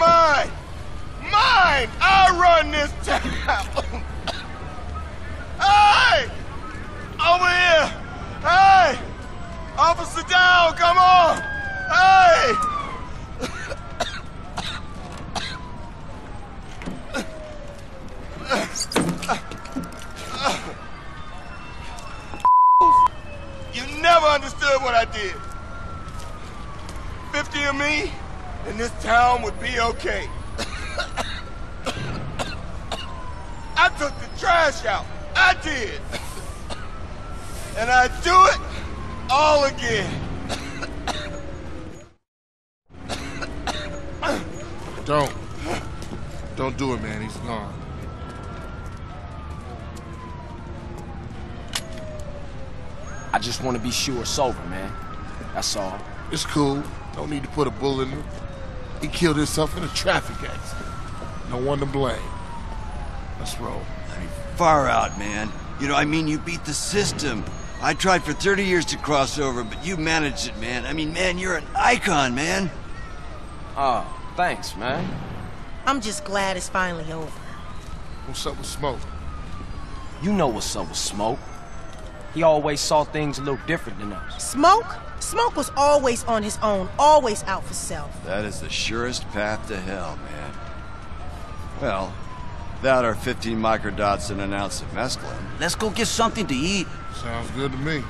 mine. Mine. I run this town. hey! Over here. Hey! Officer down, come on. Hey! You never understood what I did. 50 of me, and this town would be okay. I took the trash out. I did. And I do it all again. Don't. Don't do it, man. He's gone. I just want to be sure it's over, man. That's all. It's cool. Don't need to put a bullet in him. He killed himself in a traffic accident. No one to blame. Let's roll. I mean, far out, man. You know, I mean, you beat the system. I tried for 30 years to cross over, but you managed it, man. I mean, man, you're an icon, man. Oh, thanks, man. I'm just glad it's finally over. What's up with Smoke? You know what's up with Smoke. He always saw things a little different than us. Smoke? Smoke was always on his own, always out for self. That is the surest path to hell, man. Well, that our 15 microdots and an ounce of mescaline. Let's go get something to eat. Sounds good to me.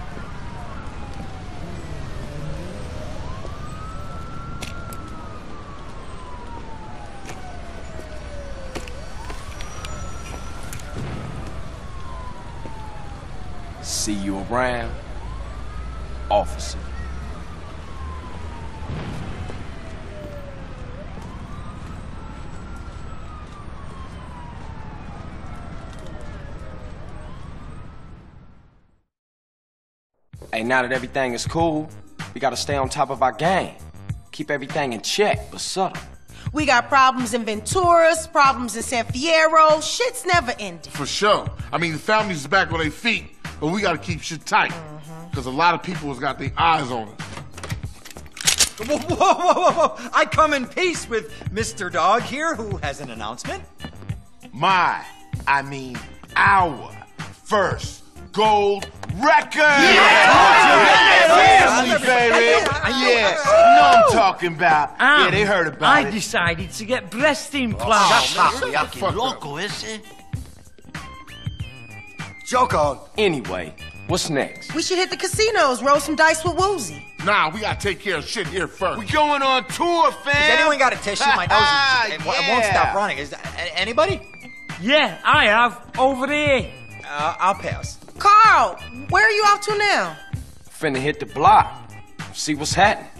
See you around, officer. Hey, now that everything is cool, we gotta stay on top of our game. Keep everything in check, but subtle. We got problems in Venturas, problems in San Fierro. Shit's never ending. For sure. I mean, the family's back on their feet, but we gotta keep shit tight. Because a lot of people has got their eyes on us. Whoa, whoa, whoa, whoa, whoa. I come in peace with Mr. Dog here, who has an announcement. My, I mean our first gold record! Yeah! Family, baby! Yeah, you know I'm talking about. yeah, they um, heard about I it. decided to get breast implants. Yucky loco, ese. Joke on. Anyway, what's next? We should hit the casinos, roll some dice with Woozie. Nah, we gotta take care of shit here first. We going on tour, fam! Has anyone got a tissue? My nose is, it, it won't stop running. Is that, anybody? Yeah, I have. Over there. Uh, I'll pass. Carl, where are you off to now? Finna hit the block. See what's happening.